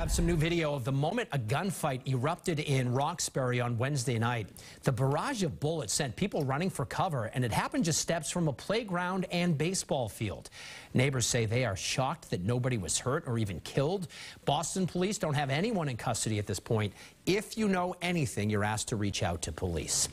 have some new video of the moment a gunfight erupted in Roxbury on Wednesday night. The barrage of bullets sent people running for cover, and it happened just steps from a playground and baseball field. Neighbors say they are shocked that nobody was hurt or even killed. Boston police don't have anyone in custody at this point. If you know anything, you're asked to reach out to police.